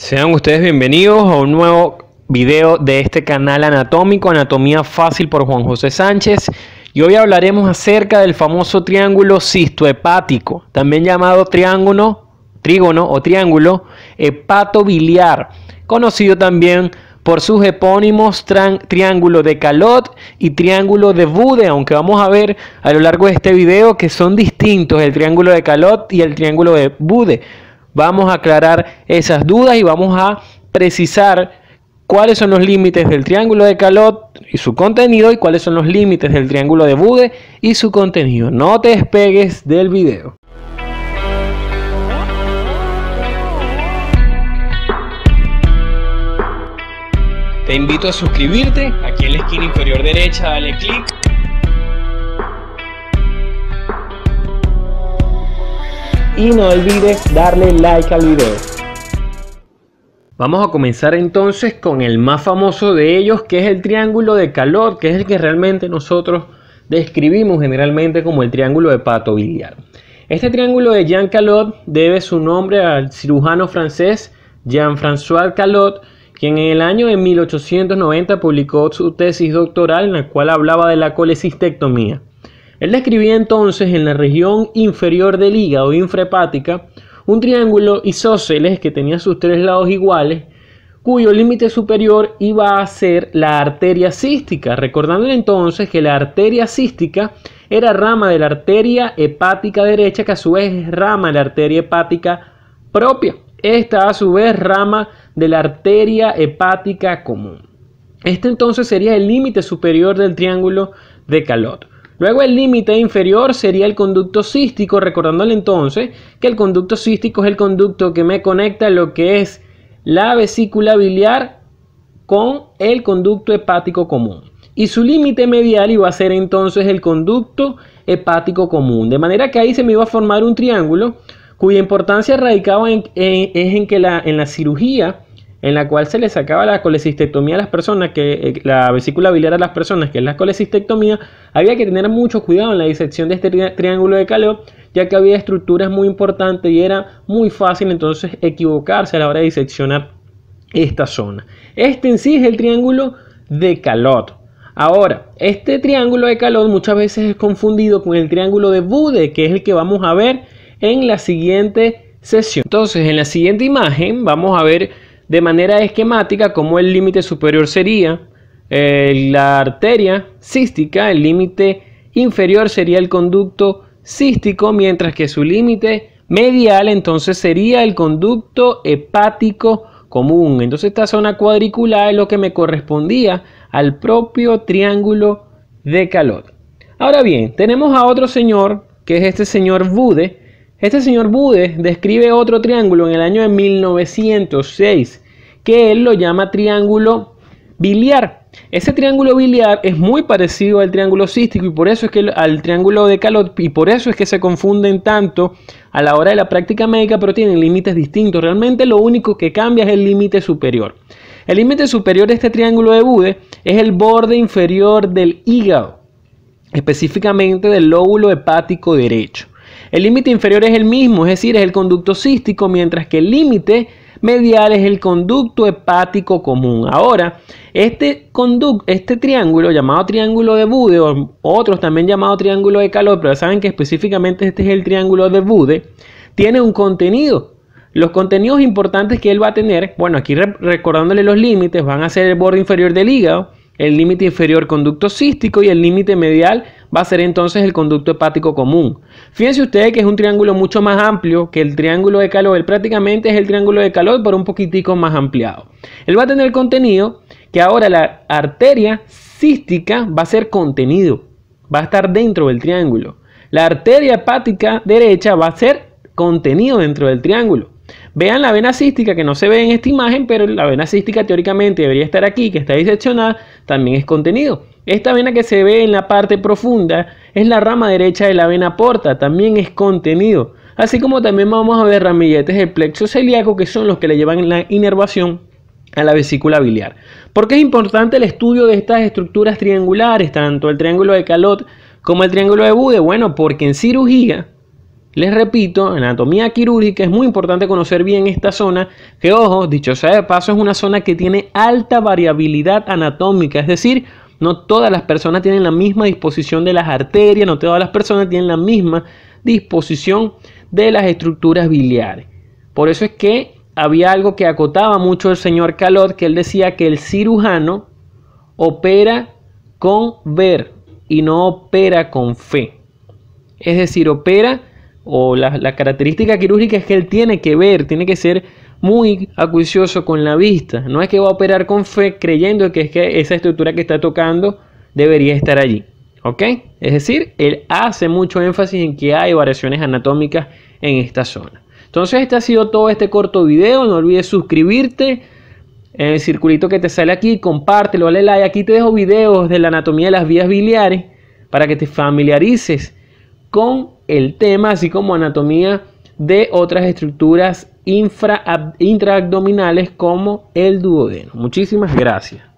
Sean ustedes bienvenidos a un nuevo video de este canal anatómico, Anatomía Fácil por Juan José Sánchez. Y hoy hablaremos acerca del famoso triángulo cistohepático, también llamado triángulo, trígono o triángulo hepatobiliar, conocido también por sus epónimos triángulo de Calot y triángulo de Bude, aunque vamos a ver a lo largo de este video que son distintos el triángulo de Calot y el triángulo de Bude. Vamos a aclarar esas dudas y vamos a precisar cuáles son los límites del triángulo de Calot y su contenido y cuáles son los límites del triángulo de Bude y su contenido. No te despegues del video. Te invito a suscribirte, aquí en la esquina inferior derecha dale clic y no olvides darle like al video. Vamos a comenzar entonces con el más famoso de ellos, que es el triángulo de Calot, que es el que realmente nosotros describimos generalmente como el triángulo de pato biliar. Este triángulo de Jean Calot debe su nombre al cirujano francés Jean-François Calot, quien en el año de 1890 publicó su tesis doctoral en la cual hablaba de la colecistectomía. Él describía entonces en la región inferior del hígado infrahepática un triángulo isósceles que tenía sus tres lados iguales, cuyo límite superior iba a ser la arteria cística, recordando entonces que la arteria cística era rama de la arteria hepática derecha, que a su vez es rama de la arteria hepática propia. Esta a su vez rama de la arteria hepática común. Este entonces sería el límite superior del triángulo de Calot. Luego el límite inferior sería el conducto cístico, recordándole entonces que el conducto cístico es el conducto que me conecta lo que es la vesícula biliar con el conducto hepático común. Y su límite medial iba a ser entonces el conducto hepático común. De manera que ahí se me iba a formar un triángulo cuya importancia radicaba en, en que la, en la cirugía en la cual se le sacaba la colecistectomía a las personas, que eh, la vesícula biliar a las personas, que es la colecistectomía, había que tener mucho cuidado en la disección de este triángulo de calor, ya que había estructuras muy importantes y era muy fácil entonces equivocarse a la hora de diseccionar esta zona. Este en sí es el triángulo de Calot. Ahora, este triángulo de Calot muchas veces es confundido con el triángulo de Bude, que es el que vamos a ver en la siguiente sesión. Entonces, en la siguiente imagen vamos a ver de manera esquemática como el límite superior sería eh, la arteria cística, el límite inferior sería el conducto cístico, mientras que su límite medial entonces sería el conducto hepático común. Entonces esta zona cuadricular es lo que me correspondía al propio triángulo de Calot. Ahora bien, tenemos a otro señor, que es este señor Bude, este señor Bude describe otro triángulo en el año de 1906 que él lo llama triángulo biliar. Ese triángulo biliar es muy parecido al triángulo cístico y por eso es que al triángulo de Calot y por eso es que se confunden tanto a la hora de la práctica médica, pero tienen límites distintos. Realmente lo único que cambia es el límite superior. El límite superior de este triángulo de Bude es el borde inferior del hígado, específicamente del lóbulo hepático derecho. El límite inferior es el mismo, es decir, es el conducto cístico, mientras que el límite medial es el conducto hepático común. Ahora, este, conducto, este triángulo llamado triángulo de Bude, o otros también llamado triángulo de calor, pero saben que específicamente este es el triángulo de Bude, tiene un contenido. Los contenidos importantes que él va a tener, bueno, aquí recordándole los límites, van a ser el borde inferior del hígado, el límite inferior conducto cístico y el límite medial va a ser entonces el conducto hepático común. Fíjense ustedes que es un triángulo mucho más amplio que el triángulo de calor. Prácticamente es el triángulo de calor, pero un poquitico más ampliado. Él va a tener contenido que ahora la arteria cística va a ser contenido, va a estar dentro del triángulo. La arteria hepática derecha va a ser contenido dentro del triángulo. Vean la vena cística que no se ve en esta imagen, pero la vena cística teóricamente debería estar aquí, que está diseccionada, también es contenido. Esta vena que se ve en la parte profunda es la rama derecha de la vena porta, también es contenido. Así como también vamos a ver ramilletes del plexo celíaco que son los que le llevan la inervación a la vesícula biliar. ¿Por qué es importante el estudio de estas estructuras triangulares, tanto el triángulo de Calot como el triángulo de Bude? Bueno, porque en cirugía Les repito, anatomía quirúrgica es muy importante conocer bien esta zona, que ojo, dicho sea de paso, es una zona que tiene alta variabilidad anatómica, es decir, no todas las personas tienen la misma disposición de las arterias, no todas las personas tienen la misma disposición de las estructuras biliares. Por eso es que había algo que acotaba mucho el señor Calot, que él decía que el cirujano opera con ver y no opera con fe. Es decir, opera o la, característica quirúrgica es que él tiene que ver, tiene que ser muy acuicioso con la vista. No es que va a operar con fe creyendo que es que esa estructura que está tocando debería estar allí. ¿Ok? Es decir, él hace mucho énfasis en que hay variaciones anatómicas en esta zona. Entonces, este ha sido todo este corto video. No olvides suscribirte en el circulito que te sale aquí, compártelo, dale like. Aquí te dejo videos de la anatomía de las vías biliares para que te familiarices con el tema, así como anatomía de otras estructuras infra, intraabdominales como el duodeno. Muchísimas gracias.